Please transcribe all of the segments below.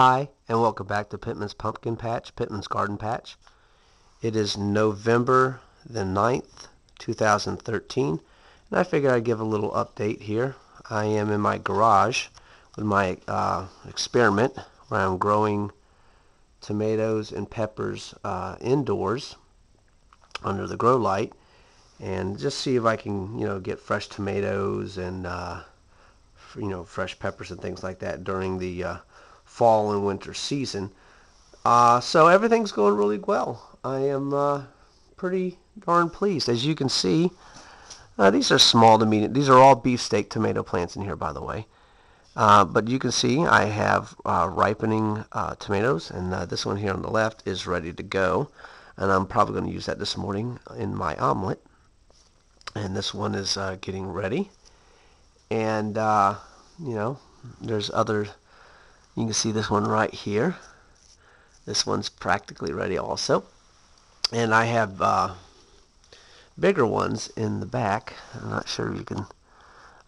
Hi, and welcome back to Pittman's Pumpkin Patch, Pittman's Garden Patch. It is November the 9th, 2013, and I figured I'd give a little update here. I am in my garage with my uh, experiment where I'm growing tomatoes and peppers uh, indoors under the grow light and just see if I can, you know, get fresh tomatoes and, uh, you know, fresh peppers and things like that during the uh, fall and winter season. Uh, so everything's going really well. I am uh, pretty darn pleased. As you can see, uh, these are small to medium. These are all beefsteak tomato plants in here, by the way. Uh, but you can see I have uh, ripening uh, tomatoes, and this one here on the left is ready to go. And I'm probably going to use that this morning in my omelet. And this one is getting ready. And, you know, there's other you can see this one right here. This one's practically ready also. And I have uh, bigger ones in the back. I'm not sure you can,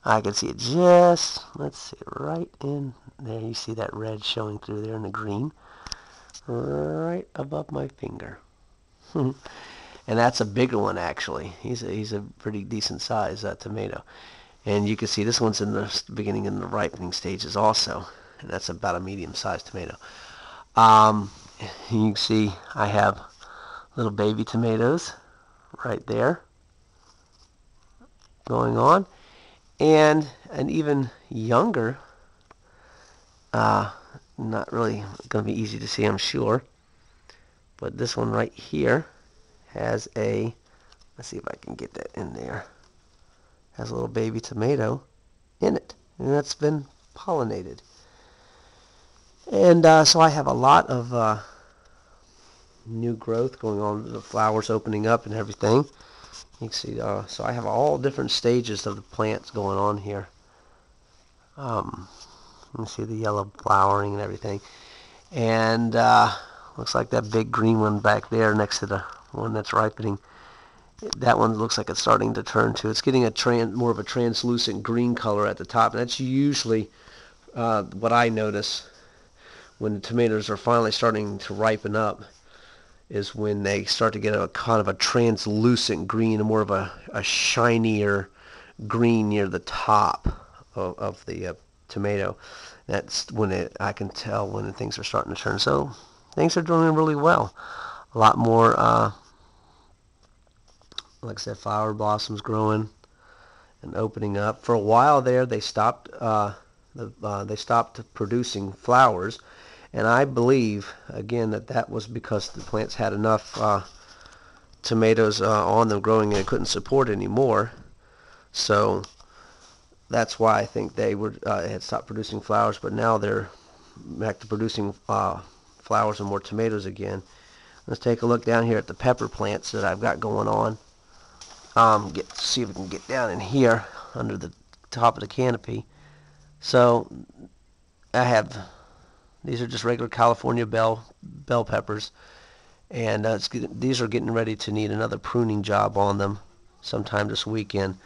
I can see it just, let's see, right in there. You see that red showing through there in the green. Right above my finger. and that's a bigger one actually. He's a, he's a pretty decent size uh, tomato. And you can see this one's in the beginning in the ripening stages also and that's about a medium-sized tomato. Um, you can see I have little baby tomatoes right there going on, and an even younger, uh, not really going to be easy to see, I'm sure, but this one right here has a, let's see if I can get that in there, has a little baby tomato in it, and that's been pollinated. And uh, so I have a lot of uh, new growth going on, the flowers opening up and everything. You can see, uh, so I have all different stages of the plants going on here. Um, you can see the yellow flowering and everything. And uh, looks like that big green one back there next to the one that's ripening. That one looks like it's starting to turn to. It's getting a more of a translucent green color at the top. And that's usually uh, what I notice when the tomatoes are finally starting to ripen up is when they start to get a kind of a translucent green, more of a, a shinier green near the top of, of the uh, tomato. That's when it, I can tell when things are starting to turn. So things are doing really well. A lot more, uh, like I said, flower blossoms growing and opening up. For a while there, they stopped. Uh, the, uh, they stopped producing flowers and I believe, again, that that was because the plants had enough uh, tomatoes uh, on them growing and it couldn't support anymore. So that's why I think they uh, had stopped producing flowers, but now they're back to producing uh, flowers and more tomatoes again. Let's take a look down here at the pepper plants that I've got going on. Um, get see if we can get down in here under the top of the canopy. So I have these are just regular California bell bell peppers, and uh, these are getting ready to need another pruning job on them sometime this weekend,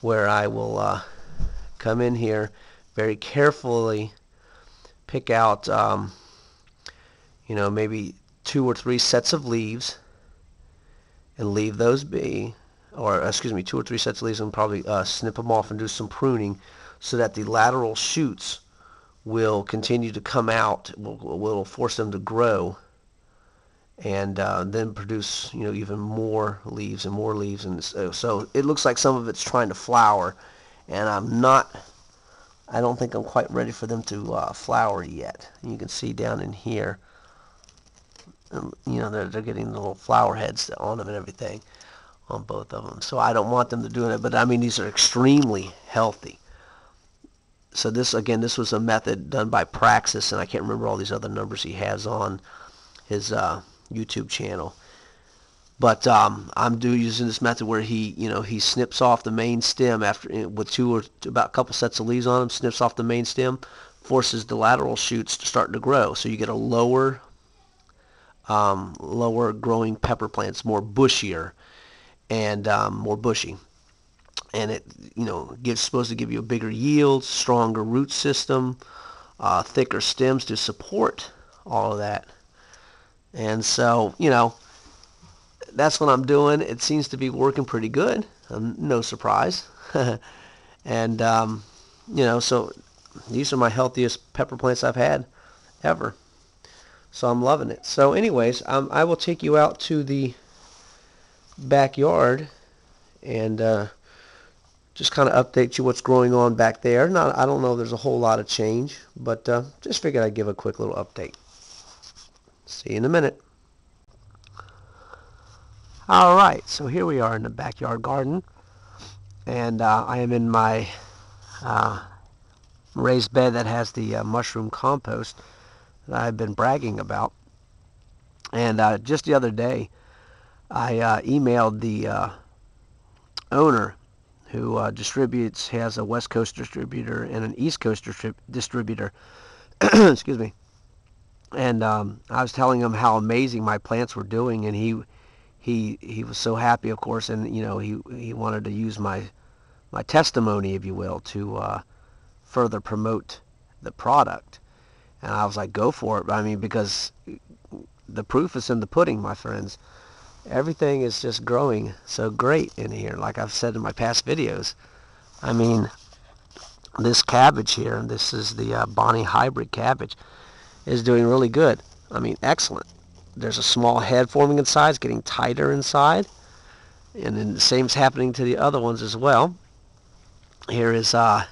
where I will uh, come in here very carefully, pick out, um, you know, maybe two or three sets of leaves, and leave those be, or excuse me, two or three sets of leaves, and probably uh, snip them off and do some pruning, so that the lateral shoots will continue to come out, will, will force them to grow, and uh, then produce you know even more leaves and more leaves, and so, so it looks like some of it's trying to flower, and I'm not. I don't think I'm quite ready for them to uh, flower yet. You can see down in here, um, you know, they're, they're getting the little flower heads on them and everything on both of them. So I don't want them to do it, but I mean, these are extremely healthy so this again, this was a method done by Praxxis, and I can't remember all these other numbers he has on his uh, YouTube channel. But um, I'm doing using this method where he, you know, he snips off the main stem after eh, with two or about a couple sets of leaves on him snips off the main stem, forces the lateral shoots to start to grow. So you get a lower, um, lower growing pepper plants, more bushier, and um, more bushy and it you know gives supposed to give you a bigger yield, stronger root system, uh, thicker stems to support all of that. And so, you know, that's what I'm doing. It seems to be working pretty good. Um, no surprise. and, um, you know, so these are my healthiest pepper plants I've had ever. So I'm loving it. So anyways, um, I will take you out to the backyard and uh, just kind of update you what's going on back there. Not, I don't know there's a whole lot of change, but uh, just figured I'd give a quick little update. See you in a minute. All right, so here we are in the backyard garden, and uh, I am in my uh, raised bed that has the uh, mushroom compost that I've been bragging about. And uh, just the other day, I uh, emailed the owner who uh, distributes, has a West Coast distributor and an East Coast distrib- distributor. Excuse me. And um, I was telling him how amazing my plants were doing, and he he he was so happy, of course, and you know he he wanted to use my my testimony, if you will, to uh, further promote the product. And I was like, go for it. I mean, because the proof is in the pudding, my friends everything is just growing so great in here. Like I've said in my past videos I mean this cabbage here and this is the uh, Bonnie hybrid cabbage is doing really good. I mean excellent. There's a small head forming inside it's getting tighter inside and then the same's happening to the other ones as well. Here is uh,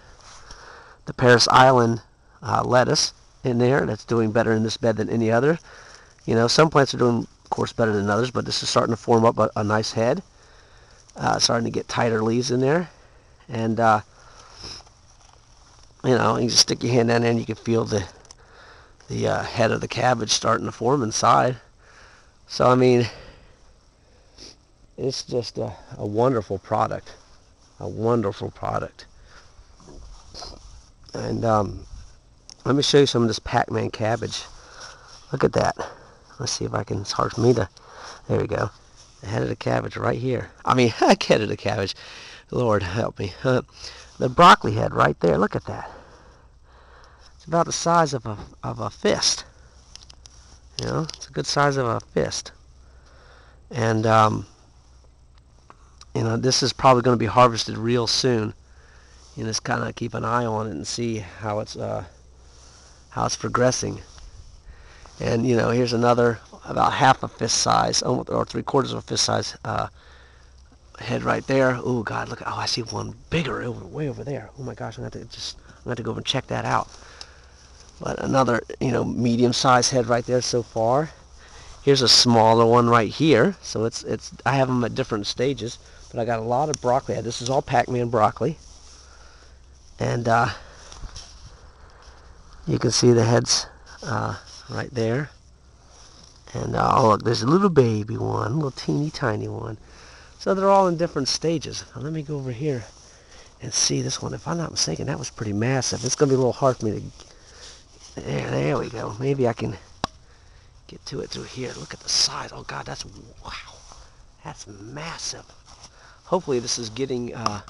the Parris Island uh, lettuce in there that's doing better in this bed than any other. You know some plants are doing of course better than others, but this is starting to form up a, a nice head. Uh, starting to get tighter leaves in there. And, uh, you know, you just stick your hand down there and you can feel the, the uh, head of the cabbage starting to form inside. So, I mean, it's just a, a wonderful product. A wonderful product. And um, let me show you some of this Packman cabbage. Look at that. Let's see if I can, it's hard for me to, there we go. Head of the cabbage right here. I mean, head of the cabbage. Lord help me. Uh, the broccoli head right there, look at that. It's about the size of a, of a fist. You know, it's a good size of a fist. And, um, you know, this is probably going to be harvested real soon. You just kind of keep an eye on it and see how it's, uh, how it's progressing. And you know, here's another about half a fist size, or three quarters of a fist size uh, head right there. Oh God, look! Oh, I see one bigger over, way over there. Oh my gosh, I'm gonna have to just I'm gonna have to go over and check that out. But another, you know, medium-sized head right there so far. Here's a smaller one right here. So it's it's I have them at different stages, but I got a lot of broccoli. This is all Packman broccoli, and uh, you can see the heads. Uh, right there. And uh, oh, look, there's a little baby one, little teeny tiny one. So they're all in different stages. Now let me go over here and see this one. If I'm not mistaken, that was pretty massive. It's going to be a little hard for me to... There, there we go. Maybe I can get to it through here. Look at the size. Oh, God, that's... Wow. That's massive. Hopefully this is getting... Uh,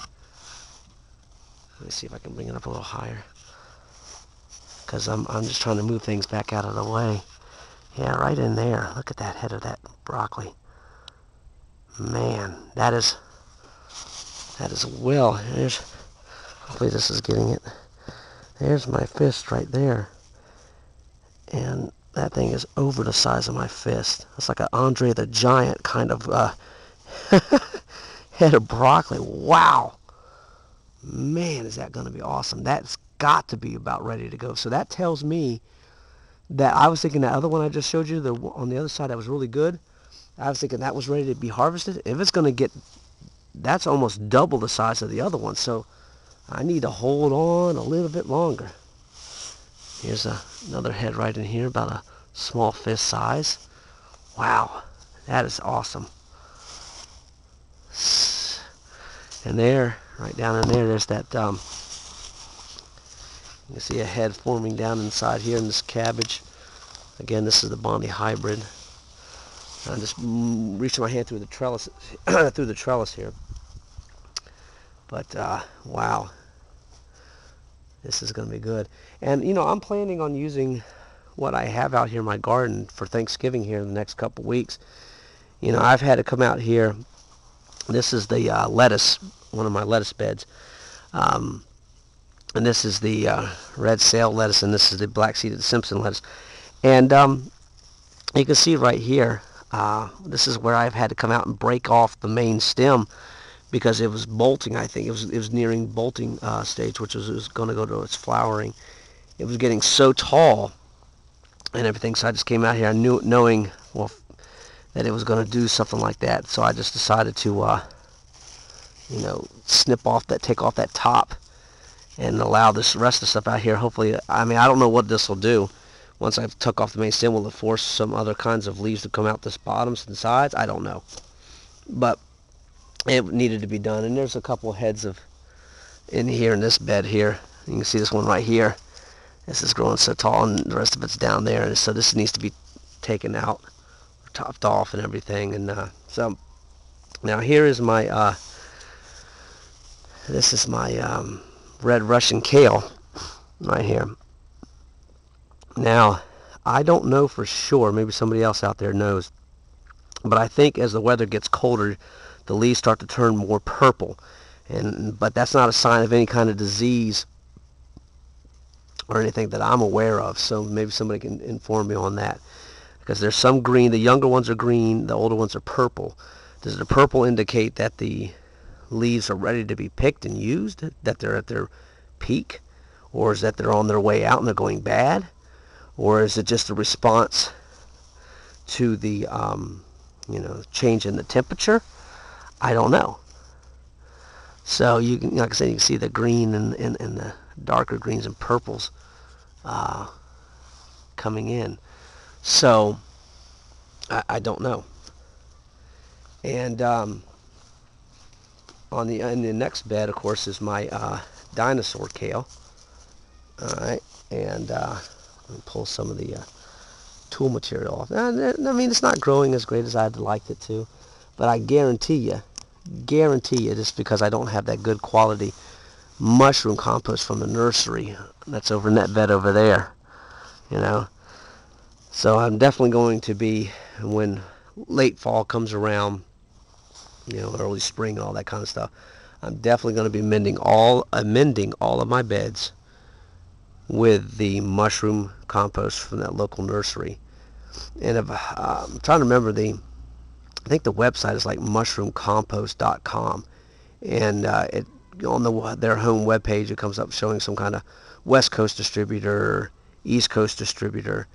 let me see if I can bring it up a little higher because I'm, I'm just trying to move things back out of the way. Yeah, right in there. Look at that head of that broccoli. Man, that is, that is well. There's, hopefully this is getting it. There's my fist right there. And that thing is over the size of my fist. It's like an Andre the Giant kind of uh, head of broccoli. Wow. Man, is that going to be awesome. That's got to be about ready to go. So that tells me that I was thinking that other one I just showed you, the on the other side that was really good. I was thinking that was ready to be harvested. If it's going to get, that's almost double the size of the other one. So I need to hold on a little bit longer. Here's a, another head right in here, about a small fist size. Wow, that is awesome. And there, right down in there, there's that um, you can see a head forming down inside here in this cabbage. Again, this is the Bonnie hybrid. I'm just reaching my hand through the trellis, through the trellis here. But uh, wow, This is going to be good. And, you know, I'm planning on using what I have out here in my garden for Thanksgiving here in the next couple weeks. You know, I've had to come out here. This is the uh, lettuce, one of my lettuce beds. Um, and this is the uh, red sail lettuce, and this is the black-seeded Simpson lettuce. And um, you can see right here, uh, this is where I've had to come out and break off the main stem because it was bolting. I think it was it was nearing bolting uh, stage, which was, was going to go to its flowering. It was getting so tall and everything, so I just came out here, I knew knowing well that it was going to do something like that. So I just decided to, uh, you know, snip off that, take off that top, and allow this rest of the stuff out here. Hopefully, I mean, I don't know what this will do. Once I've took off the main stem, will it force some other kinds of leaves to come out this bottoms and sides? I don't know. But it needed to be done. And there's a couple heads of in here in this bed here. You can see this one right here. This is growing so tall and the rest of it's down there. And so this needs to be taken out, topped off and everything. And uh, so now here is my, uh, this is my um, red Russian kale right here. Now, I don't know for sure. Maybe somebody else out there knows. But I think as the weather gets colder, the leaves start to turn more purple. And but that's not a sign of any kind of disease or anything that I'm aware of. So maybe somebody can inform me on that. Because there's some green, the younger ones are green, the older ones are purple. Does the purple indicate that the leaves are ready to be picked and used, that they're at their peak? Or is that they're on their way out and they're going bad? Or is it just a response to the, um, you know, change in the temperature? I don't know. So you can, like I said, you can see the green and, and, and the darker greens and purples uh, coming in. So I, I don't know. And um, on the in the next bed, of course, is my uh, dinosaur kale. All right, and uh, pull some of the uh, tool material off. And, I mean, it's not growing as great as I'd liked it to, but I guarantee you, guarantee you, just because I don't have that good quality mushroom compost from the nursery that's over in that bed over there, you know. So I'm definitely going to be, when late fall comes around, you know, early spring and all that kind of stuff, I'm definitely going to be mending all, amending all of my beds with the mushroom compost from that local nursery. And if, uh, I'm trying to remember the, I think the website is like mushroomcompost.com. And uh, it on the their home webpage, it comes up showing some kind of West Coast distributor, East Coast distributor.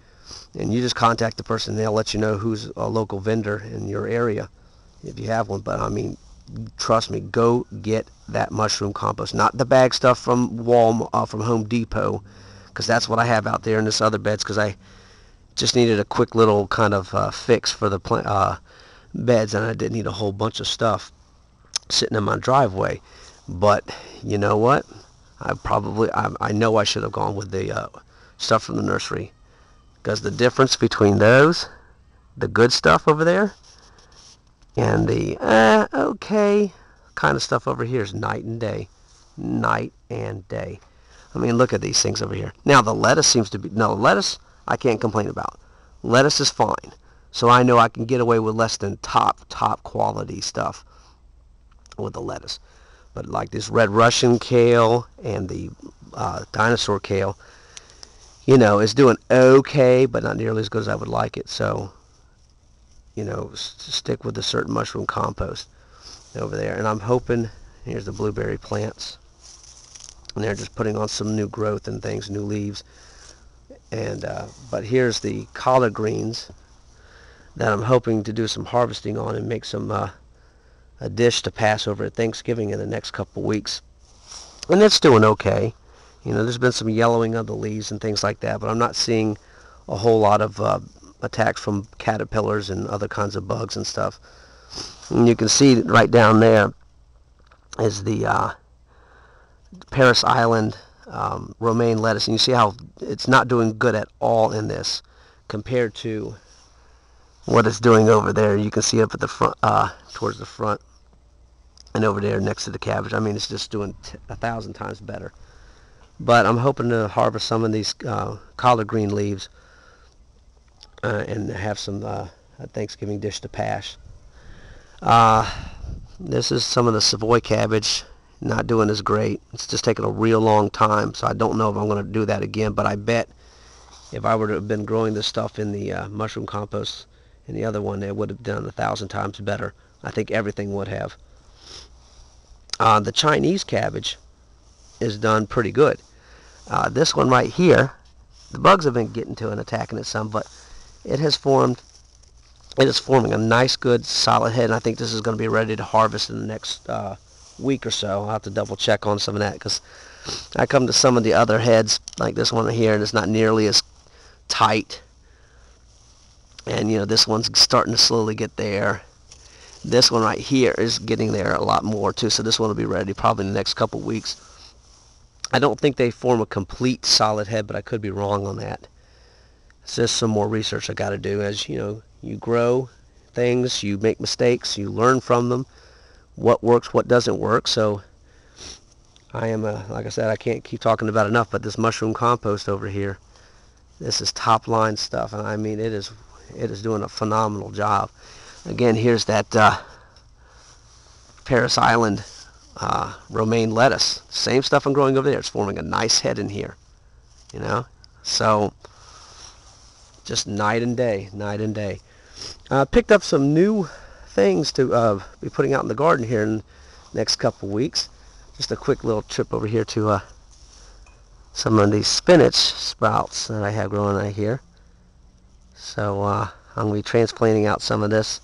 And you just contact the person. They'll let you know who's a local vendor in your area if you have one. But I mean, trust me, go get that mushroom compost. Not the bag stuff from Walmart, uh, from Home Depot, because that's what I have out there in this other beds. Because I just needed a quick little kind of uh, fix for the uh, beds, and I didn't need a whole bunch of stuff sitting in my driveway. But you know what? I probably, I, I know I should have gone with the uh, stuff from the nursery. Because the difference between those, the good stuff over there, and the, eh, okay, kind of stuff over here is night and day. Night and day. I mean, look at these things over here. Now, the lettuce seems to be, no, lettuce I can't complain about. Lettuce is fine. So I know I can get away with less than top, top quality stuff with the lettuce. But like this red Russian kale and the uh, dinosaur kale, you know, it's doing okay, but not nearly as good as I would like it. So, you know, stick with a certain mushroom compost over there. And I'm hoping, here's the blueberry plants. And they're just putting on some new growth and things, new leaves. And uh, But here's the collard greens that I'm hoping to do some harvesting on and make some uh, a dish to pass over at Thanksgiving in the next couple weeks. And it's doing okay. You know, there's been some yellowing of the leaves and things like that, but I'm not seeing a whole lot of uh, attacks from caterpillars and other kinds of bugs and stuff. And you can see right down there is the uh, Parris Island um, romaine lettuce. And you see how it's not doing good at all in this compared to what it's doing over there. You can see up at the front, uh, towards the front, and over there next to the cabbage. I mean, it's just doing a thousand times better. But I'm hoping to harvest some of these uh, collard green leaves uh, and have some uh, Thanksgiving dish to pass. Uh, this is some of the Savoy cabbage. Not doing as great. It's just taking a real long time, so I don't know if I'm going to do that again. But I bet if I were to have been growing this stuff in the uh, mushroom compost and the other one, it would have done a thousand times better. I think everything would have. Uh, the Chinese cabbage is done pretty good. Uh, this one right here, the bugs have been getting to and attacking it some, but it has formed, it is forming a nice, good, solid head, and I think this is going to be ready to harvest in the next uh, week or so. I'll have to double check on some of that because I come to some of the other heads, like this one here, and it's not nearly as tight. And, you know, this one's starting to slowly get there. This one right here is getting there a lot more, too, so this one will be ready probably in the next couple weeks. I don't think they form a complete solid head, but I could be wrong on that. It's just some more research I got to do. As you know, you grow things, you make mistakes, you learn from them. What works, what doesn't work. So I am, a, like I said, I can't keep talking about enough. But this mushroom compost over here, this is top line stuff, and I mean it is, it is doing a phenomenal job. Again, here's that uh, Parris Island uh, romaine lettuce. Same stuff I'm growing over there. It's forming a nice head in here, you know. So just night and day, night and day. I uh, picked up some new things to uh, be putting out in the garden here in the next couple weeks. Just a quick little trip over here to uh, some of these spinach sprouts that I have growing right here. So uh, I'm going to be transplanting out some of this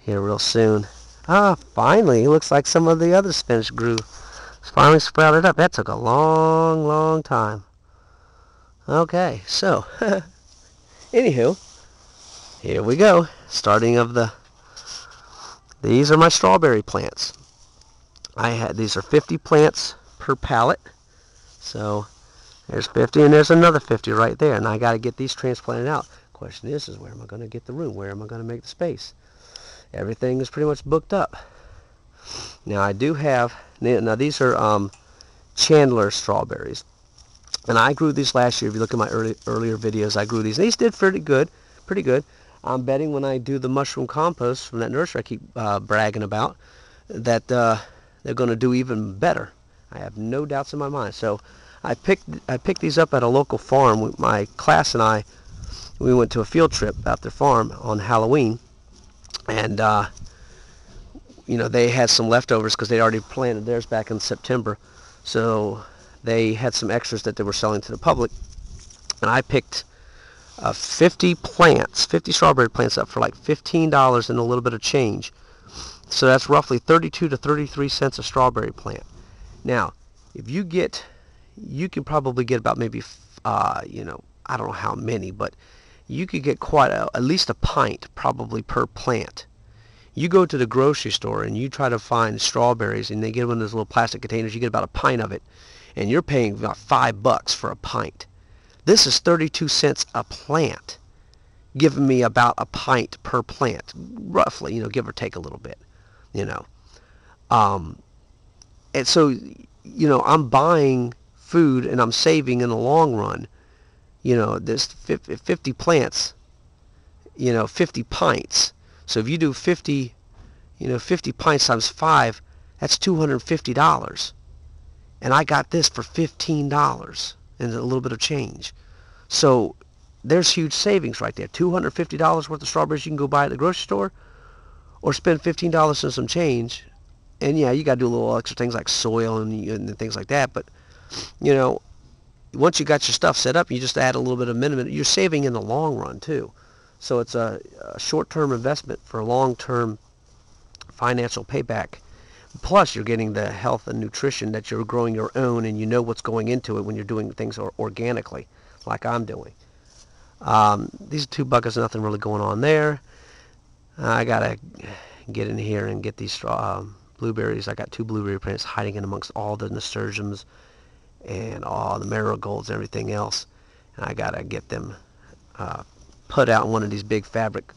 here real soon. Ah, finally, it looks like some of the other spinach grew. finally sprouted up. That took a long, long time. Okay, so, anywho, here we go. Starting of the, these are my strawberry plants. I had, these are 50 plants per pallet. So, there's 50 and there's another 50 right there. And I got to get these transplanted out. Question is, is where am I going to get the room? Where am I going to make the space? everything is pretty much booked up. Now I do have, now these are um, Chandler strawberries. And I grew these last year. If you look at my early, earlier videos, I grew these. These did pretty good, pretty good. I'm betting when I do the mushroom compost from that nursery I keep uh, bragging about, that uh, they're going to do even better. I have no doubts in my mind. So I picked I picked these up at a local farm. My class and I, we went to a field trip out their farm on Halloween and uh, you know they had some leftovers because they already planted theirs back in September, so they had some extras that they were selling to the public, and I picked uh, 50 plants, 50 strawberry plants up for like $15 and a little bit of change. So that's roughly 32 to 33 cents a strawberry plant. Now, if you get, you can probably get about maybe, uh, you know, I don't know how many, but you could get quite a, at least a pint probably per plant. You go to the grocery store and you try to find strawberries and they get one of those little plastic containers. You get about a pint of it and you're paying about five bucks for a pint. This is 32 cents a plant, giving me about a pint per plant, roughly, you know, give or take a little bit, you know. Um, and so, you know, I'm buying food and I'm saving in the long run you know, there's 50 plants, you know, 50 pints. So if you do 50, you know, 50 pints times 5, that's $250. And I got this for $15 and a little bit of change. So there's huge savings right there. $250 worth of strawberries you can go buy at the grocery store or spend $15 and some change. And yeah, you got to do a little extra things like soil and, and things like that. But, you know, once you got your stuff set up, you just add a little bit of minimum. You're saving in the long run too. So it's a, a short-term investment for long-term financial payback. Plus, you're getting the health and nutrition that you're growing your own, and you know what's going into it when you're doing things organically, like I'm doing. Um, these two buckets, nothing really going on there. I gotta get in here and get these um, blueberries. I got two blueberry plants hiding in amongst all the nasturtiums and all the marigolds and everything else. And I gotta get them uh, put out in one of these big fabric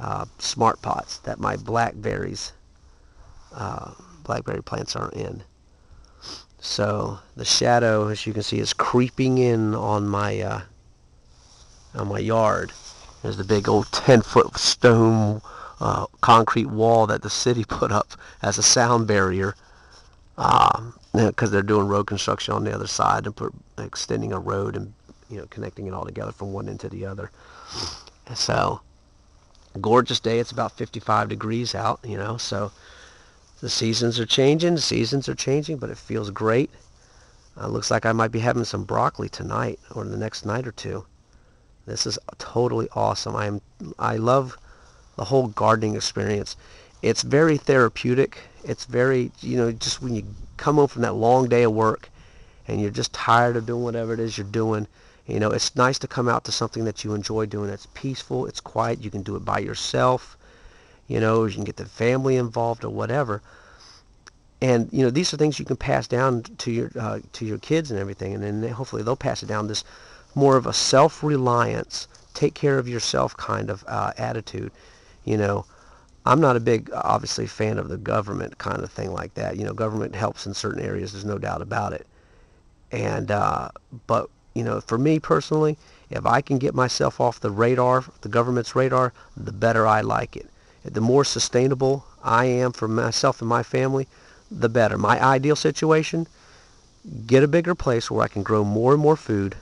uh, smart pots that my blackberries, uh, blackberry plants are in. So the shadow, as you can see, is creeping in on my uh, on my yard. There's the big old 10-foot stone uh, concrete wall that the city put up as a sound barrier because um, they're doing road construction on the other side and put, extending a road and you know connecting it all together from one end to the other. So gorgeous day. It's about 55 degrees out, you know, so the seasons are changing. The seasons are changing, but it feels great. Uh, looks like I might be having some broccoli tonight or the next night or two. This is totally awesome. I am I love the whole gardening experience. It's very therapeutic. It's very, you know, just when you come home from that long day of work and you're just tired of doing whatever it is you're doing, you know, it's nice to come out to something that you enjoy doing. It's peaceful, it's quiet, you can do it by yourself. You know, you can get the family involved or whatever. And you know, these are things you can pass down to your uh, to your kids and everything, and then hopefully they'll pass it down this more of a self-reliance, take care of yourself kind of uh, attitude. You know, I'm not a big, obviously, fan of the government kind of thing like that. You know, government helps in certain areas. There's no doubt about it. And uh, but you know, for me personally, if I can get myself off the radar, the government's radar, the better I like it. The more sustainable I am for myself and my family, the better. My ideal situation, get a bigger place where I can grow more and more food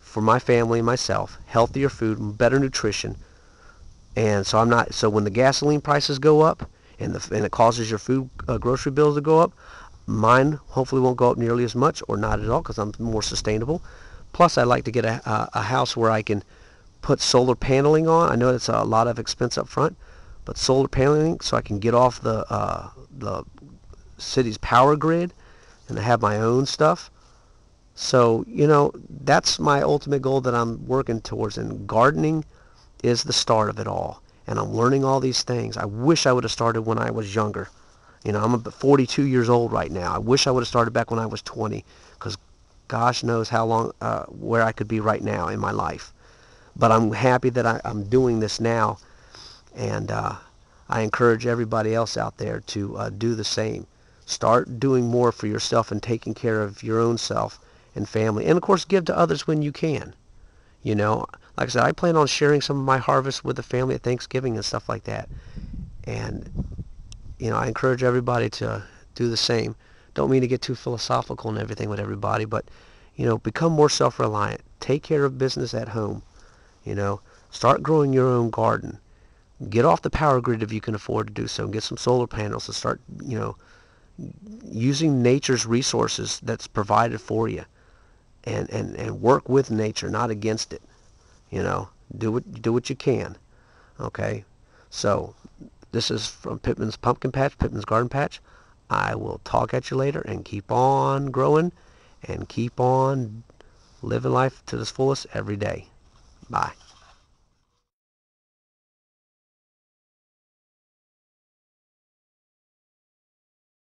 for my family and myself, healthier food, better nutrition. And so I'm not so when the gasoline prices go up and the and it causes your food uh, grocery bills to go up, mine hopefully won't go up nearly as much or not at all because I'm more sustainable. Plus, I'd like to get a, a, a house where I can put solar paneling on. I know it's a lot of expense up front, but solar paneling so I can get off the uh, the city's power grid and have my own stuff. So, you know, that's my ultimate goal that I'm working towards. And gardening is the start of it all. And I'm learning all these things. I wish I would have started when I was younger. You know, I'm about 42 years old right now. I wish I would have started back when I was 20 because gosh knows how long, uh, where I could be right now in my life. But I'm happy that I, am doing this now. And uh, I encourage everybody else out there to uh, do the same. Start doing more for yourself and taking care of your own self and family. And of course, give to others when you can. You know, like I said, I plan on sharing some of my harvest with the family at Thanksgiving and stuff like that. And, you know, I encourage everybody to do the same. Don't mean to get too philosophical and everything with everybody, but, you know, become more self-reliant. Take care of business at home. You know, start growing your own garden. Get off the power grid if you can afford to do so. And get some solar panels and start, you know, using nature's resources that's provided for you and, and, and work with nature, not against it. You know, do what do what you can. Okay, so this is from Pittman's Pumpkin Patch, Pittman's Garden Patch. I will talk at you later and keep on growing and keep on living life to the fullest every day. Bye.